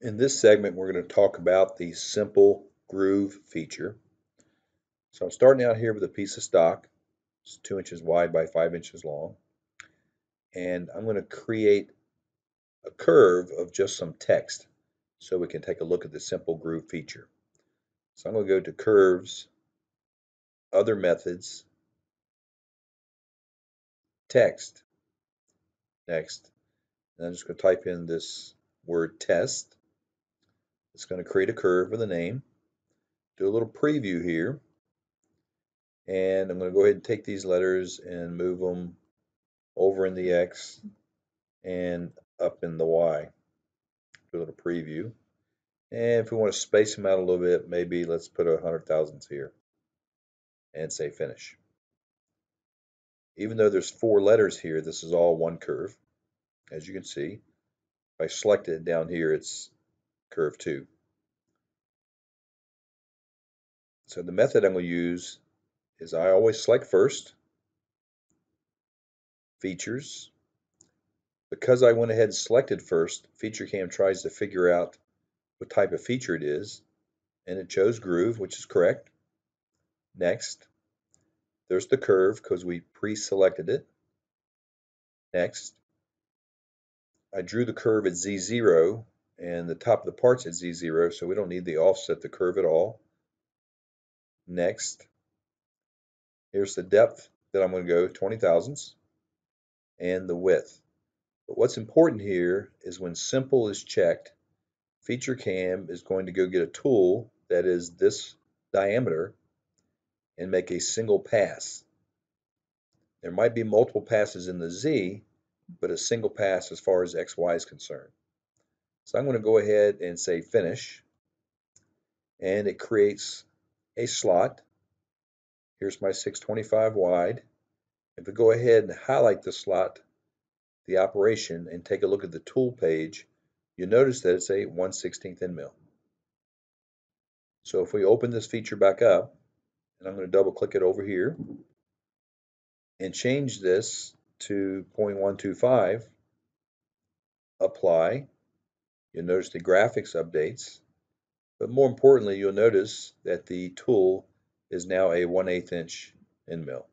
this segment, we're going to talk about the simple groove feature. So I'm starting out here with a piece of stock. It's two inches wide by five inches long. And I'm going to create a curve of just some text so we can take a look at the simple groove feature. So I'm going to go to curves, other methods, text, next. And I'm just going to type in this word test. It's going to create a curve with a name. Do a little preview here. And I'm going to go ahead and take these letters and move them over in the X and up in the Y. Do a little preview. And if we want to space them out a little bit, maybe let's put a hundred thousandths here and say finish. Even though there's four letters here, this is all one curve, as you can see. If I select it down here, it's curve 2. So the method I'm going to use is I always select first, features. Because I went ahead and selected first, FeatureCAM tries to figure out what type of feature it is, and it chose groove, which is correct. Next. There's the curve because we pre-selected it. Next. I drew the curve at Z0 and the top of the part's at Z0, so we don't need the offset the curve at all. Next. Here's the depth that I'm going to go, 20 thousandths, and the width. But what's important here is when simple is checked, FeatureCAM is going to go get a tool that is this diameter and make a single pass. There might be multiple passes in the Z, but a single pass as far as XY is concerned. So I'm going to go ahead and say finish. And it creates a slot. Here's my 625 wide. If we go ahead and highlight the slot, the operation, and take a look at the tool page, you'll notice that it's a 1 16th end mill. So if we open this feature back up, and I'm going to double click it over here, and change this to 0.125, apply, you'll notice the graphics updates, but more importantly, you'll notice that the tool is now a 1 8 inch end mill.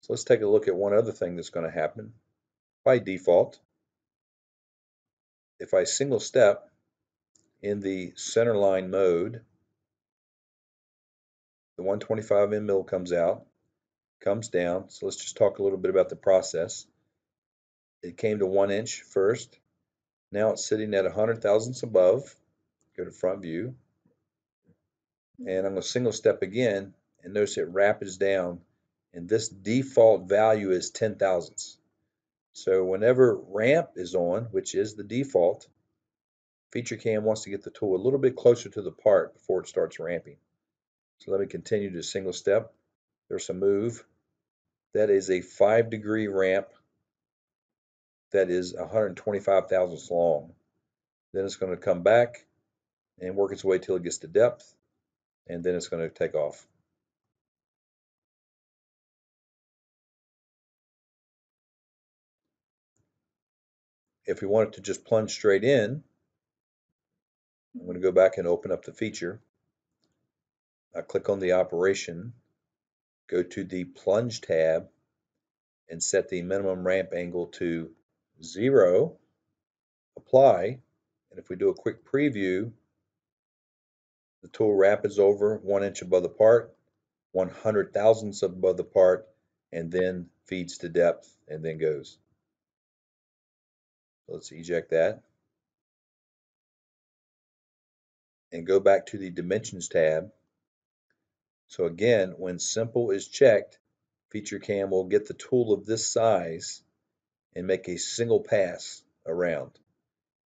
So let's take a look at one other thing that's going to happen. By default, if I single step in the center line mode, the 125 end mill comes out, comes down. So let's just talk a little bit about the process. It came to one inch first. Now it's sitting at 100 thousandths above. Go to front view. And I'm going to single step again and notice it rapids down and this default value is 10 thousandths. So whenever ramp is on, which is the default, FeatureCAM wants to get the tool a little bit closer to the part before it starts ramping. So let me continue to single step. There's a move. That is a 5 degree ramp that is 125 thousandths long. Then it's going to come back and work its way till it gets to depth, and then it's going to take off. If we want it to just plunge straight in, I'm going to go back and open up the feature. I click on the operation, go to the plunge tab, and set the minimum ramp angle to zero, apply, and if we do a quick preview, the tool rapids over one inch above the part, one hundred thousandths above the part, and then feeds to depth and then goes. Let's eject that. And go back to the Dimensions tab. So again, when Simple is checked, FeatureCAM will get the tool of this size and make a single pass around.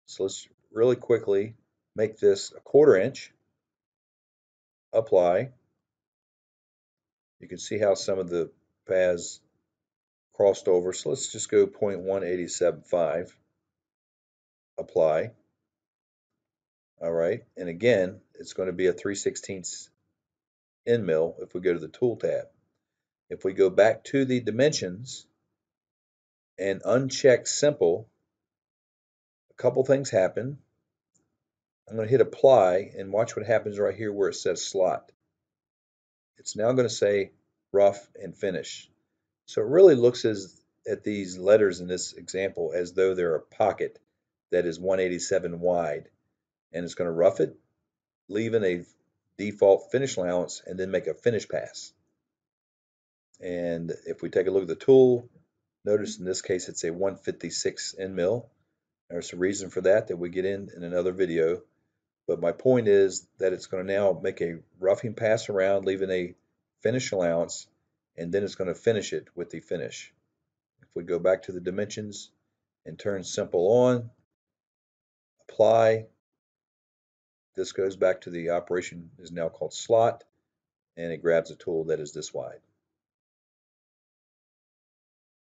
So let's really quickly make this a quarter inch, apply. You can see how some of the paths crossed over. So let's just go 0.1875 apply. All right, and again, it's going to be a 3 16ths end mill if we go to the tool tab. If we go back to the dimensions and uncheck simple, a couple things happen. I'm going to hit apply and watch what happens right here where it says slot. It's now going to say rough and finish. So it really looks as at these letters in this example as though they're a pocket that is 187 wide and it's going to rough it leaving a default finish allowance and then make a finish pass. And if we take a look at the tool, notice in this case it's a 156 end mill. There's a reason for that that we get in in another video. But my point is that it's going to now make a roughing pass around, leaving a finish allowance, and then it's going to finish it with the finish. If we go back to the dimensions and turn simple on, apply, this goes back to the operation is now called slot, and it grabs a tool that is this wide.